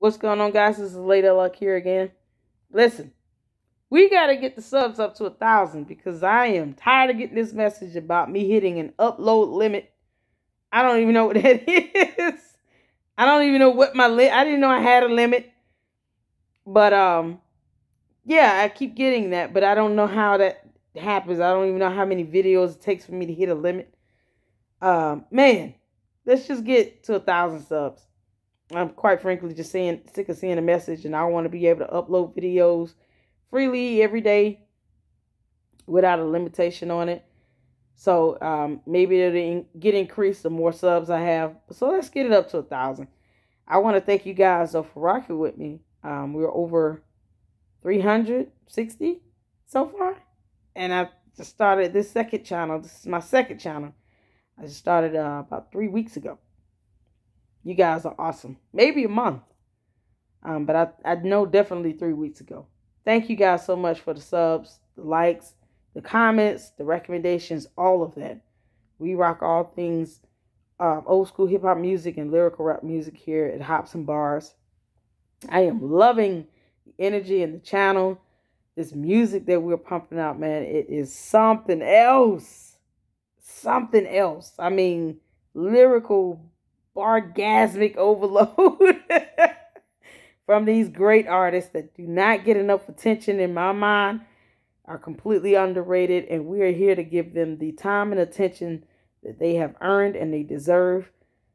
What's going on, guys? This is Lady Luck here again. Listen, we got to get the subs up to a thousand because I am tired of getting this message about me hitting an upload limit. I don't even know what that is. I don't even know what my limit. I didn't know I had a limit, but um, yeah, I keep getting that, but I don't know how that happens. I don't even know how many videos it takes for me to hit a limit. Um, man, let's just get to a thousand subs. I'm quite frankly just saying sick of seeing a message, and I want to be able to upload videos freely every day without a limitation on it. So um, maybe it'll get increased the more subs I have. So let's get it up to a thousand. I want to thank you guys though for rocking with me. Um, we're over 360 so far, and I just started this second channel. This is my second channel. I just started uh, about three weeks ago. You guys are awesome. Maybe a month. Um, but I, I know definitely three weeks ago. Thank you guys so much for the subs, the likes, the comments, the recommendations, all of that. We rock all things uh, old school hip hop music and lyrical rap music here at Hops and Bars. I am loving the energy in the channel. This music that we're pumping out, man, it is something else. Something else. I mean, lyrical orgasmic overload from these great artists that do not get enough attention in my mind, are completely underrated, and we are here to give them the time and attention that they have earned and they deserve.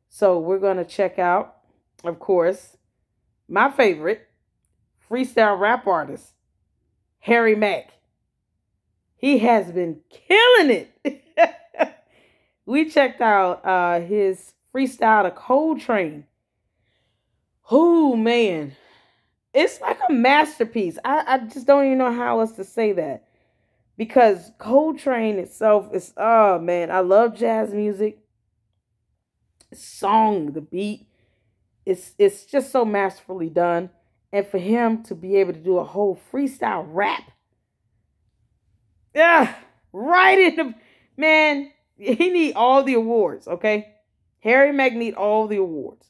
So we're going to check out, of course, my favorite freestyle rap artist, Harry Mack. He has been killing it. we checked out uh, his freestyle to Coltrane. Oh man, it's like a masterpiece. I, I just don't even know how else to say that because Coltrane itself is oh man, I love jazz music. Song, the beat, it's it's just so masterfully done, and for him to be able to do a whole freestyle rap, yeah, right in the man, he need all the awards. Okay, Harry Mack need all the awards.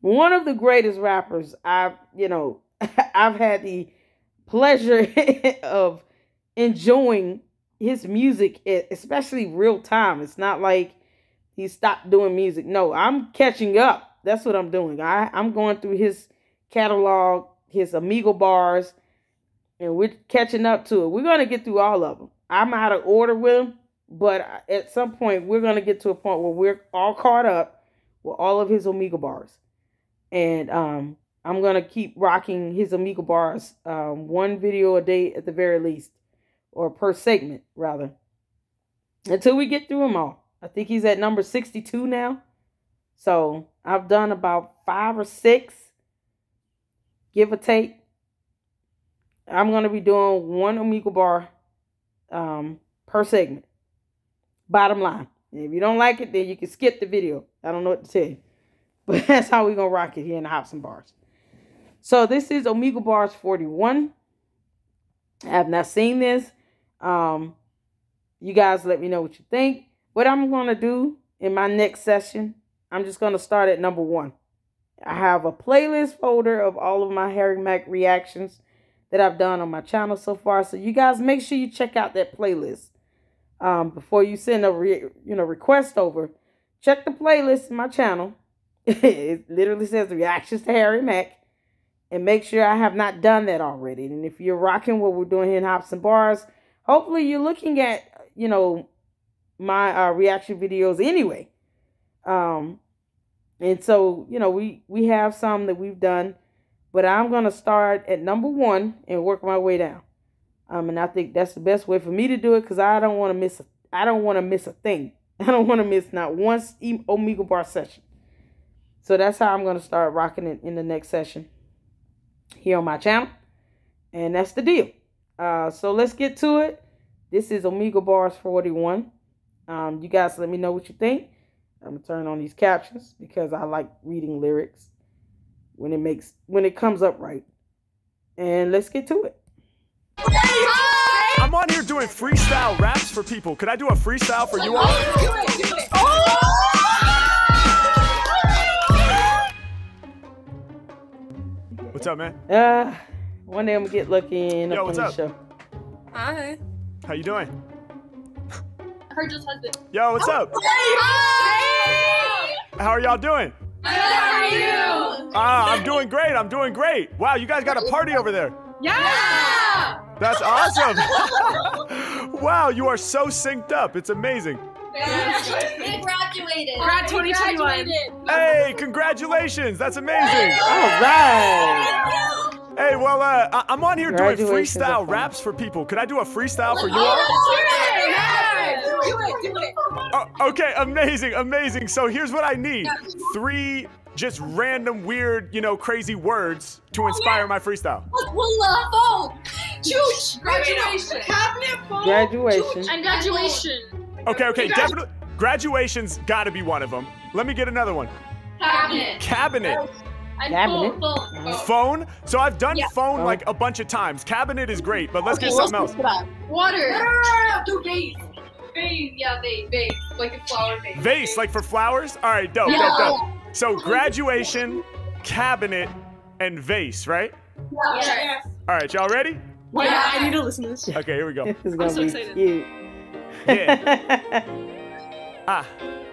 One of the greatest rappers I've, you know, I've had the pleasure of enjoying his music, especially real time. It's not like he stopped doing music. No, I'm catching up. That's what I'm doing. I, I'm going through his catalog, his Omegle bars, and we're catching up to it. We're going to get through all of them. I'm out of order with them. But at some point, we're going to get to a point where we're all caught up with all of his Omegle bars. And um, I'm going to keep rocking his Omegle bars um, one video a day at the very least, or per segment, rather, until we get through them all. I think he's at number 62 now. So I've done about five or six, give or take. I'm going to be doing one Omegle bar um, per segment. Bottom line. if you don't like it, then you can skip the video. I don't know what to tell you. But that's how we're going to rock it here in the Hops and Bars. So this is Omegle Bars 41. I have not seen this. Um, you guys let me know what you think. What I'm going to do in my next session, I'm just going to start at number one. I have a playlist folder of all of my Harry Mack reactions that I've done on my channel so far. So you guys make sure you check out that playlist um, before you send a re, you know request over, check the playlist in my channel. it literally says reactions to Harry Mack. And make sure I have not done that already. And if you're rocking what we're doing here in Hops and Bars, hopefully you're looking at, you know, my uh, reaction videos anyway. Um, and so, you know, we, we have some that we've done. But I'm going to start at number one and work my way down. Um, and I think that's the best way for me to do it because I don't want to miss. A, I don't want to miss a thing. I don't want to miss not one Omegle bar session. So that's how I'm going to start rocking it in the next session here on my channel. And that's the deal. Uh, so let's get to it. This is Omegle Bars 41. Um, you guys let me know what you think. I'm going to turn on these captions because I like reading lyrics when it makes when it comes up right. And let's get to it. I'm on here doing freestyle raps for people. Could I do a freestyle for you all? Do it, do it. Oh! What's up, man? Uh, one day I'm gonna get lucky and Yo, up on what's the up? show. Hi. How you doing? Hergel's husband. Yo, what's up? Hi! How are y'all doing? How are you? Ah, I'm doing great. I'm doing great. Wow, you guys got a party over there. Yeah! That's awesome. wow, you are so synced up. It's amazing. We graduated. Grad 2021. Hey, congratulations. That's amazing. All right. Hey, well, uh, I- I'm on here doing freestyle raps for people. Could I do a freestyle for you all? Do it, do it. Oh, okay, amazing, amazing. So here's what I need: three just random, weird, you know, crazy words to inspire my freestyle. Walla phone. Chooch. Graduation. Cabinet phone. Graduation. And graduation. Okay, okay, definitely. Graduation's got to be one of them. Let me get another one. Cabinet. Cabinet. Cabinet. phone, phone. Phone. So I've done Yeah. phone Oh. like a bunch of times. Cabinet is great, but let's Okay, get let's something else. mix it up. Water. Do vase. Vase. Yeah, vase. Vase. Like a flower vase. Vase, like for flowers. All right, dope, Yeah. dope, dope. So graduation, cabinet, and vase, right? Yeah. Yes. All right, y'all ready? Yeah, I need to listen to this. Okay, here we go. This is gonna so be excited. cute. Ah,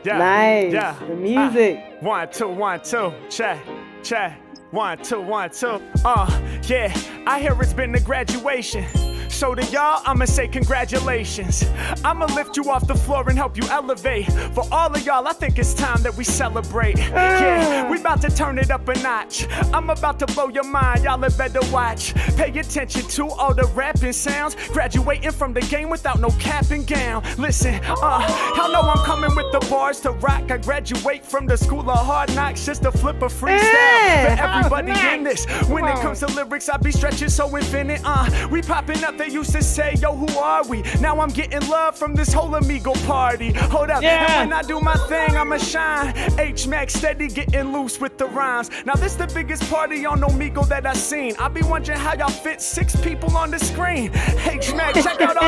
yeah. nice. Yeah. The music. One, two, one, two, check, check. One, two, one, two. Uh, yeah, I hear it's been a graduation. So to y'all, I'ma say congratulations. I'ma lift you off the floor and help you elevate. For all of y'all, I think it's time that we celebrate. Yeah, we about to turn it up a notch. I'm about to blow your mind, y'all had better watch. Pay attention to all the rapping sounds. Graduating from the game without no cap and gown. Listen, uh, y'all know I'm coming with the bars to rock. I graduate from the school of hard knocks just to flip a freestyle Yeah, for everybody oh, in this. When Come it on. comes to lyrics, I be stretching so infinite. Uh, we popping up, they used to say, Yo, who are we? Now I'm getting love from this whole Omegle party. Hold up, Yeah. and when I do my thing, I'ma shine. H Mac steady getting loose with the rhymes. Now this the biggest party on Omegle that I seen. I be wondering how y'all fit six people on the screen. H Mac, check out all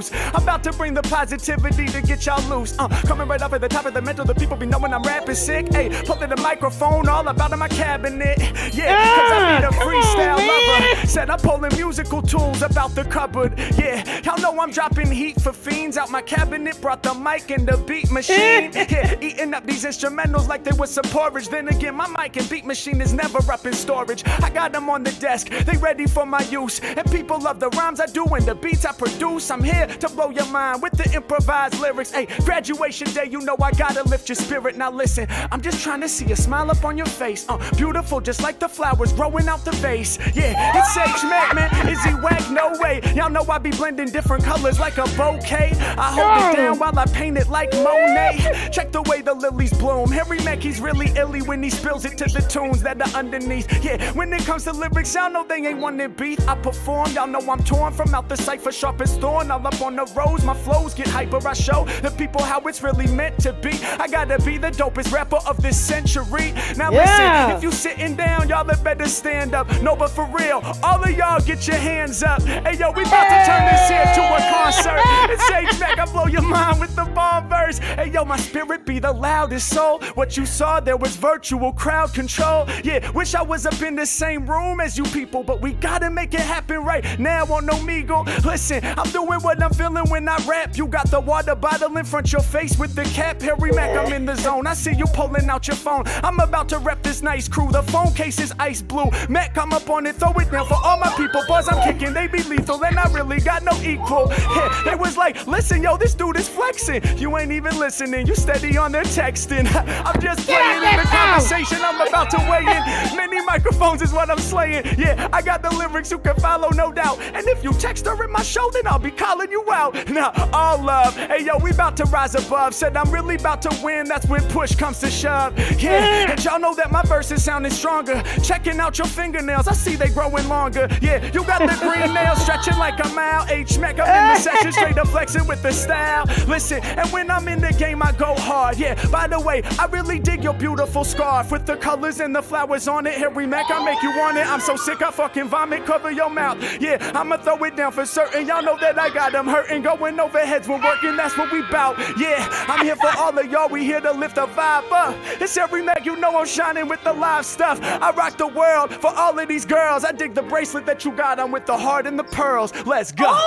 the I produce. I'm about to bring the positivity to get y'all loose. Uh, coming right up at the top of the mental, the people be knowing I'm rapping sick. Hey, pulling the microphone all about in my cabinet. Yeah, cause I be the on, freestyle man. lover. Said I'm pulling musical tools about the cupboard. Yeah, y'all know I'm dropping heat for fiends out my cabinet. Brought the mic and the beat machine. Yeah, eating up these instrumentals like they was some porridge. Then again, my mic and beat machine is never up in storage. I got them on the desk, they ready for my use. And people love the rhymes I do and the beats I produce. I'm here to blow your mind with the improvised lyrics. Hey, graduation day, you know I gotta lift your spirit. Now listen, I'm just trying to see a smile up on your face. Uh, beautiful, just like the flowers growing out the vase. Yeah, it's H Mac, man. Is he whack? No way. Y'all know I be blending different colors like a bouquet. I hold it down while I paint it like Monet. Check the way the lilies bloom. Harry Mack, he's really illy when he spills it to the tunes that are underneath. Yeah, when it comes to lyrics, y'all know they ain't one that beat. I perform, y'all know I'm torn from out the cipher, sharp as thorn. All up on the roads, my flows get hyper. I show the people how it's really meant to be. I gotta be the dopest rapper of this century. Now Yeah. listen, if you sitting down, y'all had better stand up. No, but for real, all of y'all get your hands up. Hey yo, we about to turn this here to a concert. It's H Mac, I blow your mind with the bomb verse. Hey yo, my spirit be the loudest soul. What you saw there was virtual crowd control. Yeah, wish I was up in the same room as you people, but we gotta make it happen right now on Omegle. Listen, I'm doing what I'm feeling when I rap. You got the water bottle in front your face with the cap. Harry Mack, I'm in the zone. I see you pulling out your phone. I'm about to rep this nice crew. The phone case is ice blue. Mac, I'm up on it, throw it down for all my people. Buzz, I'm kicking, they be lethal, and I really got no equal. Yeah, they was like, listen, yo, this dude is flexing. You ain't even listening, you steady on there texting. I'm just playing in the conversation. I'm about to weigh in. Many microphones is what I'm slaying. Yeah, I got the lyrics you can follow, no doubt. And if you text her in my show, then I'll be calling you out. Now, all love. Hey, yo, we about to rise above. Said I'm really about to win. That's when push comes to shove. Yeah, and y'all know that my verse is sounding stronger. Checking out your fingernails, I see they growing longer. Yeah, you got the green nails stretching like a mile. H Mac, I'm in the session straight up flexing with the style. Listen, and when I'm in the game, I go hard. Yeah, by the way, I really dig your beautiful scarf with the colors and the flowers on it. Harry Mack, I make you want it. I'm so sick, I fucking vomit. Cover your mouth. Yeah, I'ma throw it down for certain. Y'all know that I got them hurting. Going over heads, we're working, that's what we bout. Yeah, I'm here for all of y'all. We here to lift the vibe up. It's every Mac, you know I'm shining with the live stuff. I rock the world for all of these girls. I dig the bracelet that you got I'm with the heart and the pearls. Let's go. Stop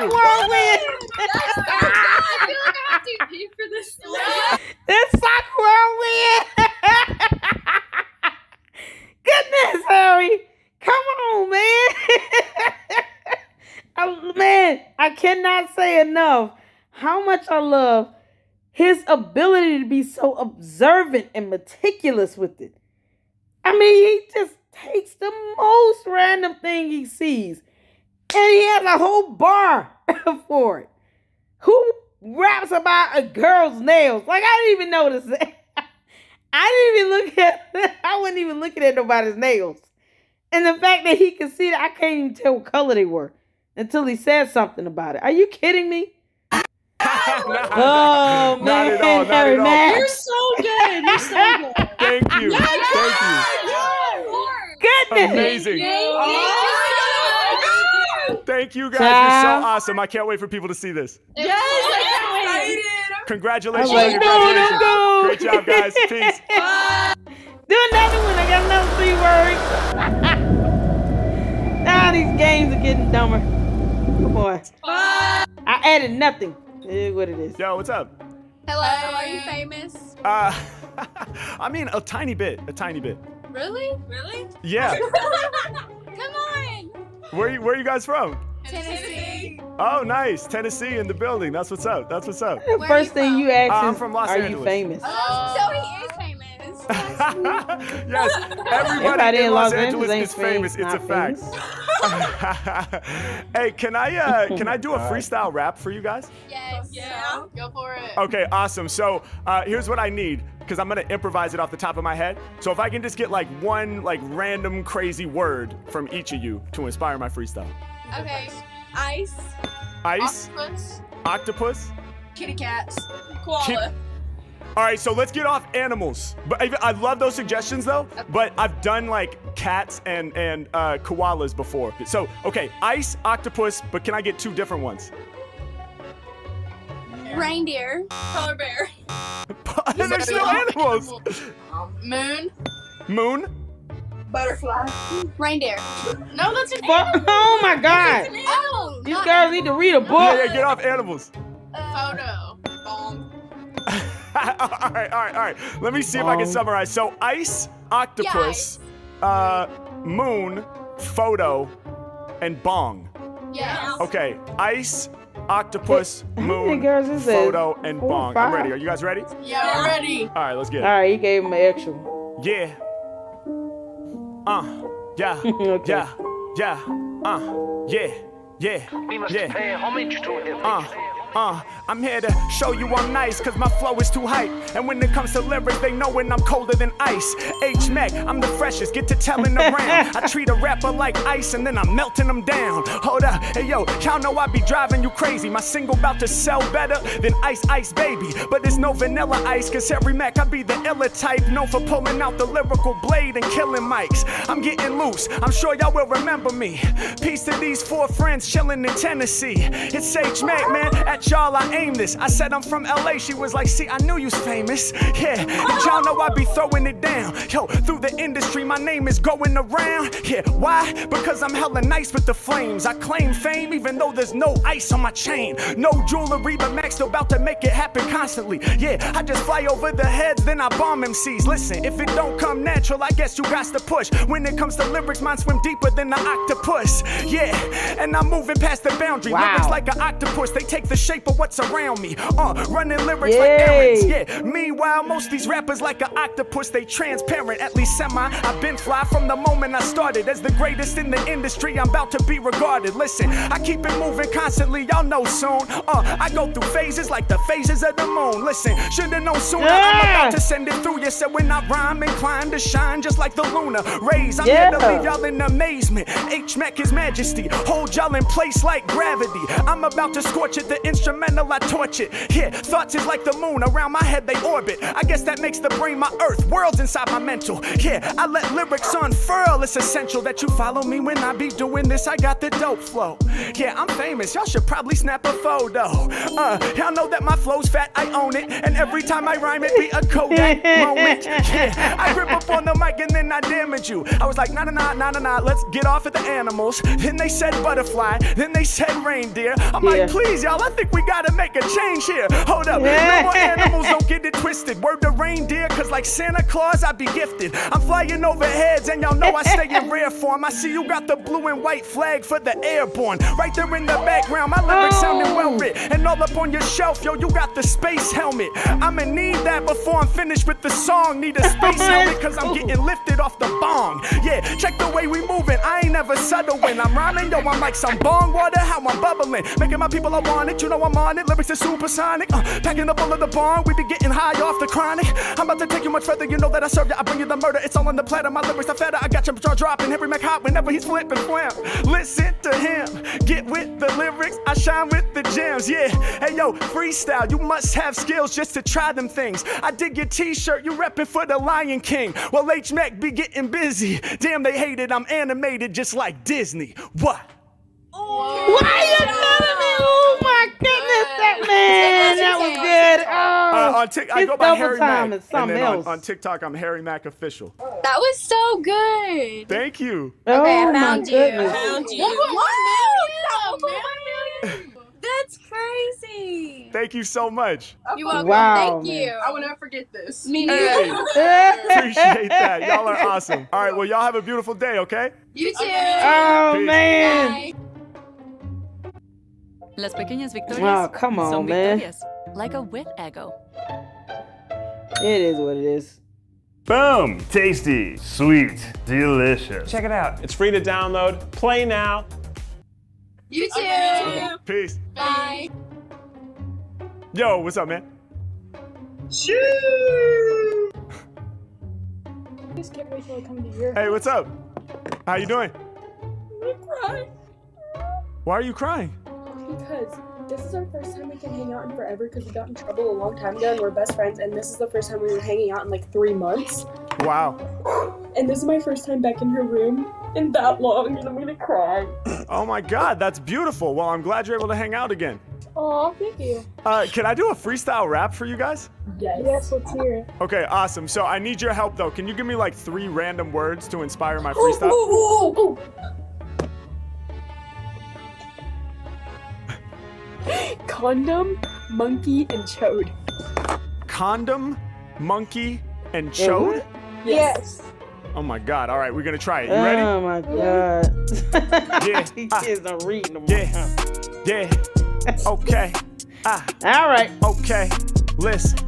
whirlwind. I feel like I have to pay for this. This sock whirlwind. Goodness, Harry. Come on, man. Oh, man, I cannot say enough how much I love his ability to be so observant and meticulous with it. I mean, he just takes the most random thing he sees and he has a whole bar for it. Who raps about a girl's nails? Like I didn't even notice that. I didn't even look at. I wasn't even looking at nobody's nails, and the fact that he could see that, I can't even tell what color they were until he said something about it. Are you kidding me? Oh Not man, at all, not Harry at all. Mack. You're so good. You're so good. Thank you. Thank Goodness. you. Amazing. Oh, Thank you guys. You're so awesome. I can't wait for people to see this. yes, I Congratulations. I was like, no, no, no. Great job, guys. Peace. Do another one. I got another three words. now ah, these games are getting dumber. Good boy. I added nothing. It is what it is. Yo, what's up? Hello, are you famous? Uh, I mean, a tiny bit. A tiny bit. Really? Really? Yeah. Come on! Where you, where you guys from? Tennessee. Oh, nice. Tennessee in the building. That's what's up. That's what's up. Where first you thing from? you ask Uh, I'm from Los are you famous? Oh, so he is famous. yes, everybody, Everybody in Los Angeles, ain't is famous. famous, It's a not fact. hey, can I uh, can I do a freestyle rap for you guys? Yes. Yeah. Go for it. Okay, awesome. So uh, here's what I need because I'm gonna improvise it off the top of my head. So if I can just get like one like random crazy word from each of you to inspire my freestyle. Okay. Ice. Ice, Octopus. octopus. Kitty cats. Koala. All right, so let's get off animals. But I, I love those suggestions though. But I've done like cats and and uh, koalas before. So okay, ice, octopus. But can I get two different ones? Reindeer. Polar bear. They're still animals. Moon. Moon. Butterfly. Reindeer. No, that's an Fuck- oh my god. Oh, These not girls need to read a Yeah, book. yeah, get off animals. photo. Bong. All right, all right, all right. Let me see if I can summarize. So ice, octopus, uh, moon, photo, and bong. Yes. Okay, ice, octopus, moon, girls is it? photo, and Four or bong. I'm ready. Are you guys ready? Yeah, we're ready. All right, let's get All it. right, he gave him an extra one. Yeah. Uh. Yeah. Okay. Yeah. Yeah. Uh. Yeah. Yeah. We must Yeah. pay homage to him. Uh, uh, I'm here to show you I'm nice, cause my flow is too hype. And when it comes to lyrics, they know when I'm colder than ice. H Mac, I'm the freshest, get to telling around. I treat a rapper like ice and then I'm melting them down. Hold up, hey yo, y'all know I be driving you crazy. My single about to sell better than Ice Ice Baby. But there's no vanilla ice, cause Harry Mack, I be the illa type. Known for pulling out the lyrical blade and killing mics. I'm getting loose, I'm sure y'all will remember me. Peace to these four friends chilling in Tennessee. It's H Mac, man. At y'all, I aim this. I said I'm from LA. She was like, see, I knew you's famous. Yeah, and y'all know I be throwing it down. Yo, through the industry, my name is going around. Yeah, why? Because I'm hella nice with the flames. I claim fame even though there's no ice on my chain. No jewelry, but Max still about to make it happen constantly. Yeah, I just fly over the heads, then I bomb MCs. Listen, if it don't come natural, I guess you got to push. When it comes to lyrics, mine swim deeper than the octopus. Yeah, and I'm moving past the boundary. Wow. Lyrics like an octopus, they take the shape shape of what's around me. Uh, running lyrics Yay. like errands. Yeah. Meanwhile, most these rappers like an octopus, they transparent, at least semi. I've been fly from the moment I started as the greatest in the industry. I'm about to be regarded. Listen, I keep it moving constantly. Y'all know soon. Uh, I go through phases like the phases of the moon. Listen, should've known sooner. I'm about to send it through you. So when I rhyme, inclined to shine just like the lunar rays. I'm Yeah. here to leave y'all in amazement. H Mac His Majesty, hold y'all in place like gravity. I'm about to scorch it. The instrumental I torch it. Yeah, thoughts is like the moon around my head they orbit. I guess that makes the brain my earth. Worlds inside my mental. Yeah, I let lyrics unfurl. It's essential that you follow me when I be doing this. I got the dope flow. Yeah, I'm famous. Y'all should probably snap a photo. Uh, y'all know that my flow's fat. I own it, and every time I rhyme it be a Kodak moment. Yeah, I grip up on the mic and then I damage you. I was like, nah, nah, nah, nah, nah, nah. Let's get off at the animals. Then they said butterfly. Then they said reindeer. I'm Yeah. like, please, y'all. I think we gotta make a change here. Hold up. No more animals. Don't get it twisted. Word to reindeer, cause like Santa Claus, I be gifted. I'm flying over heads, and y'all know I stay in rare form. I see you got the blue and white flag for the airborne. Right there in the background, my lyrics oh. sounding well Oh. writ. And all up on your shelf, yo, you got the space helmet. I'ma need that before I'm finished with the song. Need a space helmet, cause I'm getting lifted off the bong. Yeah, check the way we moving. I ain't never subtle when I'm rhyming, yo, I'm like some bong water, how I'm bubbling. Making my people, I want it, you know I'm on it. Lyrics are supersonic. Uh, packing up all of the bong, we be getting high off the chronic. I'm about to take you much further, you know that I serve you. I bring you the murder, it's all on the platter. My lyrics are fatter, I got your jaw dropping. Henry Mac hot whenever he's flipping flam. Listen to him, get with the lyrics, I shine with the gems, yeah. Hey yo, freestyle, you must have skills just to try them things. I dig your t-shirt, you reppin' for the Lion King. Well, H Mac be getting busy. Damn, they hate it, I'm animated just like Disney. What? On Tik, I go by Harry time Mac. is something and then on- else. On, TikTok, I'm Harry Mack official. That was so good. Thank you. oh Okay, I my found you. goodness. Found you. 1.1 million. That's crazy. Thank you so much. You're welcome. Wow, Thank you. I will never forget this. Me Hey, neither. appreciate that. Y'all are awesome. All right, well, y'all have a beautiful day, okay? You too. Oh Peace. man. Bye. Las pequeñas victorias Oh, come on, son man. victorias, like a wet ego. It is what it is. Boom! Tasty, sweet, delicious. Check it out. It's free to download. Play now. You too. Peace. Bye. Yo, what's up, man? Shoo! just can't wait till I come to your Hey, what's up? How you doing? cry Why are you crying? because this is our first time we can hang out in forever because we got in trouble a long time ago and we're best friends and this is the first time we were hanging out in like three months Wow. and this is my first time back in her room in that long and I'm gonna cry. Oh my God, that's beautiful. Well, I'm glad you're able to hang out again. Oh, thank you. Uh, can I do a freestyle rap for you guys? Yes. Yes, let's hear it. Okay, awesome. So I need your help though. Can you give me like three random words to inspire my freestyle? Ooh, ooh, ooh, Condom, monkey, and chode. Condom, monkey, and chode? Yes. Oh my God. All right, we're gonna try it. You ready? Oh my god. Yeah. These kids are reading them. Yeah. Yeah. Okay. Ah. All right. Okay. Listen.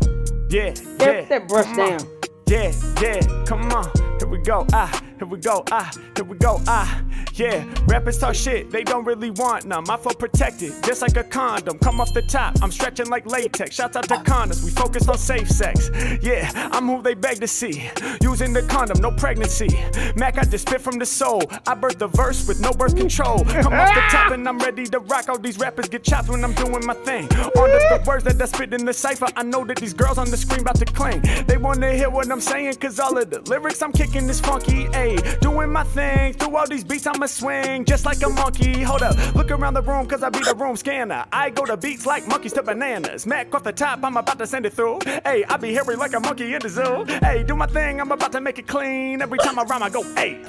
Yeah. Get Yeah. that brush Come on. down. Yeah, yeah, come on. Here we go, ah, here we go, ah, here we go, ah. Yeah, rappers talk shit, they don't really want none. My flow protected, just like a condom. Come off the top, I'm stretching like latex. Shouts out to condoms, we focused on safe sex. Yeah, I'm who they beg to see. Using the condom, no pregnancy. Mac, I just spit from the soul. I birth the verse with no birth control. Come off the top and I'm ready to rock. All these rappers get chopped when I'm doing my thing. On the, the words that I spit in the cipher, I know that these girls on the screen about to cling. They wanna hear what I'm saying, cause all of the lyrics I'm kicking is funky. Ayy, doing my thing. Through all these beats, I'ma swing just like a monkey. Hold up, look around the room, cause I be the room scanner. I go to beats like monkeys to bananas. Mac off the top, I'm about to send it through. Hey, I be hairy like a monkey in the zoo. Hey, do my thing, I'm about to make it clean. Every time I rhyme, I go, ayy.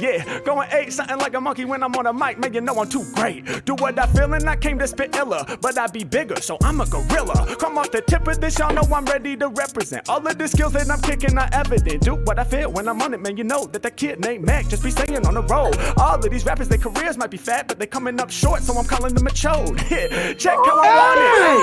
Yeah, going eight, something like a monkey when I'm on a mic, man, you know I'm too great. Do what I feel and I came to spit iller, but I be bigger, so I'm a gorilla. Come off the tip of this, y'all know I'm ready to represent. All of the skills that I'm kicking are evident. Do what I feel when I'm on it, man, you know that the kid kid named Mac, just be staying on the road. All of these rappers, their careers might be fat, but they coming up short, so I'm calling them a chode. Check how I want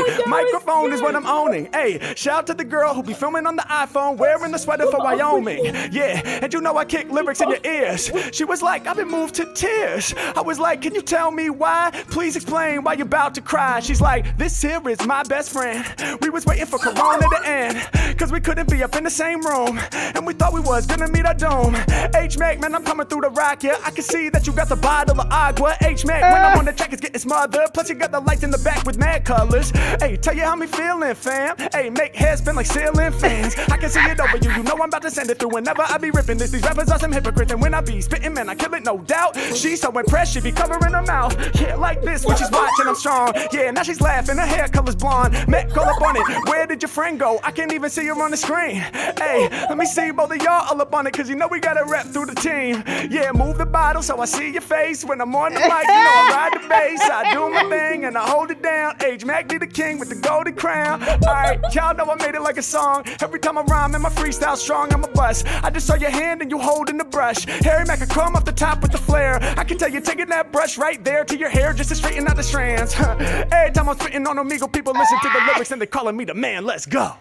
it. Hey, microphone is what I'm owning. Hey, shout out to the girl who be filming on the iPhone, wearing the sweater for Wyoming. Yeah, and you know I kick lyrics in your ears. She was like, I've been moved to tears. I was like, can you tell me why? Please explain why you're about to cry. She's like, this here is my best friend. We was waiting for Corona to end, cause we couldn't be up in the same room. And we thought we was gonna meet our doom. H Mac, man, I'm coming through the rock, yeah. I can see that you got the bottle of agua. H Mac, when I'm on the track, it's getting smothered. Plus, you got the lights in the back with mad colors. Hey, tell you how me feeling, fam. Hey, make heads spin like ceiling fans. I can see it over you, you know I'm about to send it through. Whenever I be ripping this, these rappers are some hypocrites. And when I be spitting, man, I kill it, no doubt. She's so impressed, she be covering her mouth. Yeah, like this when she's watching, I'm strong. Yeah, now she's laughing, her hair color's blonde. Mac, call up on it. Where did your friend go? I can't even see her on the screen. Hey, let me see both of y'all all up on it, cause you know we gotta rap through the team. Yeah, move the bottle so I see your face. When I'm on the mic, you know I ride the bass. I do my thing and I hold it down. H Mac be the king with the golden crown. Alright, y'all know I made it like a song. Every time I rhyme and my freestyle strong, I'm a bust. I just saw your hand and you holding the brush. Harry Mack a crumb off the top with the flare. I can tell you taking that brush right there to your hair just to straighten out the strands. Every time I'm spitting on Omegle, people listen to the lyrics and they calling me the man. Let's go.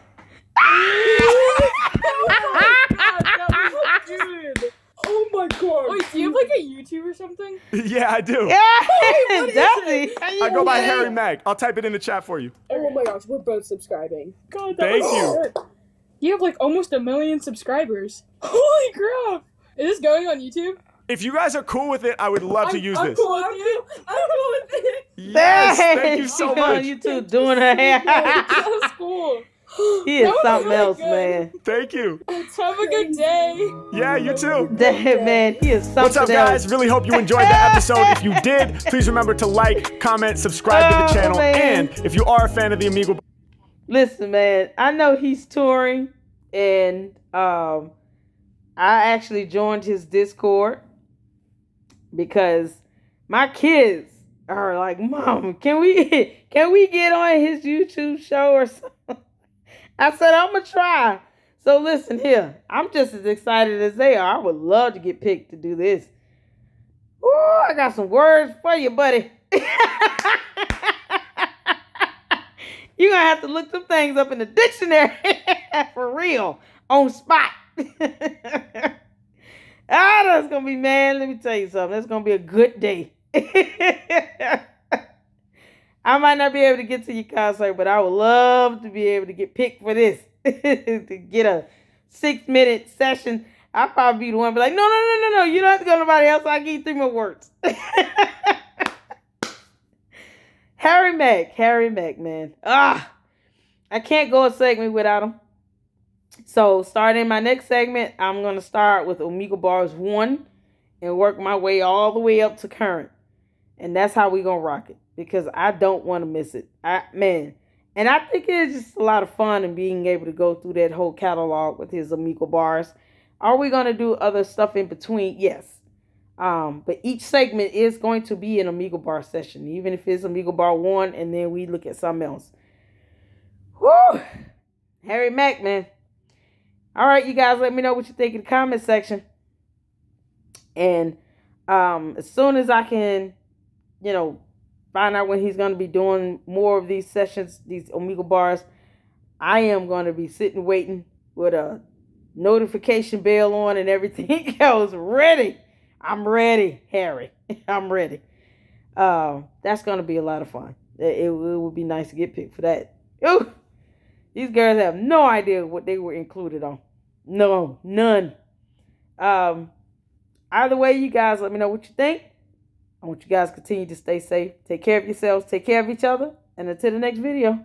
Oh my god. Wait, do you have like a YouTube or something? yeah, I do. Yeah, definitely. How I go by doing? Harry Mack. I'll type it in the chat for you. Oh my gosh, we're both subscribing. God, that Thank was you. good. You have like almost a million subscribers. Holy crap! Is this going on YouTube? If you guys are cool with it, I would love to I'm- use I'm this. Cool with you. I'm cool with it. Yes, Dang, thank you so she on much. YouTube doing her hair. that was cool. he is That something really else, good. man. Thank you. Have a good day. Yeah, you too. Damn, man, he is something else. What's up, else. guys? Really hope you enjoyed the episode. If you did, please remember to like, comment, subscribe to Oh, the channel. man. And if you are a fan of the Omegle Listen, man, I know he's touring, and um, I actually joined his Discord because my kids are like, "Mom, can we can we get on his YouTube show or something?" I said, "I'm gonna try." So listen here, I'm just as excited as they are. I would love to get picked to do this. Ooh, I got some words for you, buddy. You're gonna have to look some things up in the dictionary for real on spot. ah, that's gonna be man. Let me tell you something. That's gonna be a good day. I might not be able to get to your concert, but I would love to be able to get picked for this to get a six minute session. I'll probably be the one be like, no, no, no, no, no. You don't have to go to nobody else. I'll give you three more words. Harry Mack, Harry Mack, man. Ah, I can't go a segment without him. So, starting my next segment, I'm gonna start with Omegle Bars one and work my way all the way up to current, and that's how we gonna rock it because I don't want to miss it. I man, and I think it's just a lot of fun and being able to go through that whole catalog with his Omegle Bars. Are we gonna do other stuff in between? Yes. Um, but each segment is going to be an Omegle Bar session, even if it's Omegle Bar 1 and then we look at something else. Woo! Harry Mack, man. All right, you guys, let me know what you think in the comment section. And um, as soon as I can, you know, find out when he's going to be doing more of these sessions, these Omegle Bars, I am going to be sitting waiting with a notification bell on and everything else ready. I'm ready, Harry. I'm ready. Um, that's gonna be a lot of fun. It, it, it would be nice to get picked for that. Ooh, these girls have no idea what they were included on. No, none. Um, either way, you guys let me know what you think. I want you guys continue to stay safe. Take care of yourselves. Take care of each other. And until the next video.